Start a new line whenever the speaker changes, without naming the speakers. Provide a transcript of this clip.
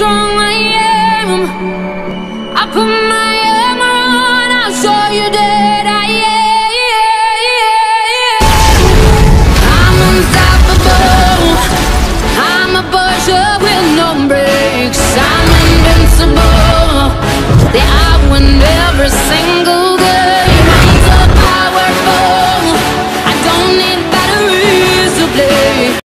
strong I am I put my armor on, I'll show you that I am. I'm unstoppable, I'm a bush